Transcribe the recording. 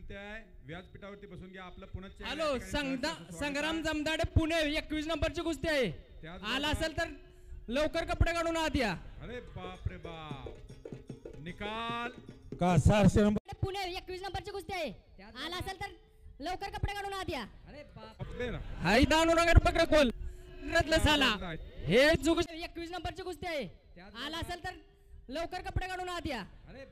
विनंती आहे. व्यासपीठावरती बसून घ्या. आपलं पुन्हा हॅलो संग्राम जमदाडे पुणे एकवीस नंबरची कुस्ती आहे. आला असेल तर लवकर कपडे काढून आत या. अरे बाप रे बाप. निकाल. का सहाशे नंबर पुणे एकवीस नंबरची कुस्ती आहे. आला असेल तर लवकर कपडे काढून आत या. अरे ना. हाय दानू नगर पकड खोल. रत्न साला. हे चुक एकवीस नंबरची कुस्ती आहे. आला असेल तर लवकर कपडे काढून आत या. अरे